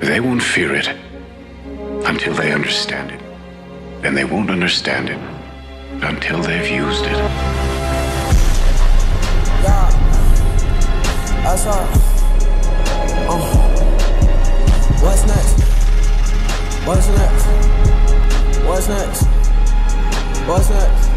They won't fear it until they understand it. And they won't understand it until they've used it. Yeah, that's all. Oh. What's? What's next? What's next? What's next? What's next?